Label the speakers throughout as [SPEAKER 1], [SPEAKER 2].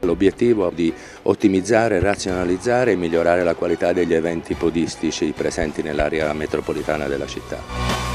[SPEAKER 1] L'obiettivo è di ottimizzare, razionalizzare e migliorare la qualità degli eventi podistici presenti nell'area metropolitana della città.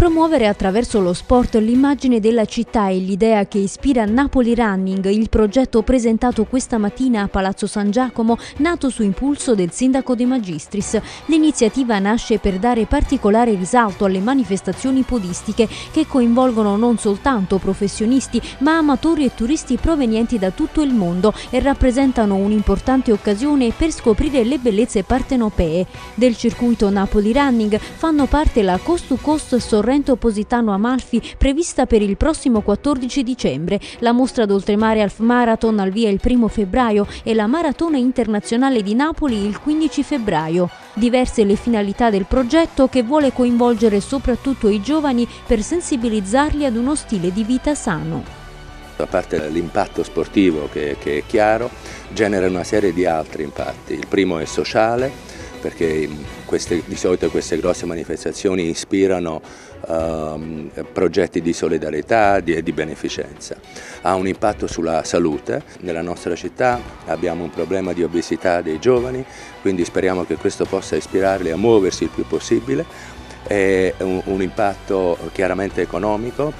[SPEAKER 2] Promuovere attraverso lo sport l'immagine della città è l'idea che ispira Napoli Running, il progetto presentato questa mattina a Palazzo San Giacomo, nato su impulso del sindaco De Magistris. L'iniziativa nasce per dare particolare risalto alle manifestazioni podistiche che coinvolgono non soltanto professionisti ma amatori e turisti provenienti da tutto il mondo e rappresentano un'importante occasione per scoprire le bellezze partenopee. Del circuito Napoli Running fanno parte la Coast to Coast Sorrento Sorrento Positano Amalfi prevista per il prossimo 14 dicembre, la mostra d'oltremare Half Marathon al via il 1 febbraio e la Maratona Internazionale di Napoli il 15 febbraio. Diverse le finalità del progetto che vuole coinvolgere soprattutto i giovani per sensibilizzarli ad uno stile di vita sano.
[SPEAKER 1] A parte l'impatto sportivo che, che è chiaro, genera una serie di altri impatti. Il primo è sociale, perché queste, di solito queste grosse manifestazioni ispirano uh, progetti di solidarietà e di, di beneficenza. Ha un impatto sulla salute, nella nostra città abbiamo un problema di obesità dei giovani, quindi speriamo che questo possa ispirarli a muoversi il più possibile, è un, un impatto chiaramente economico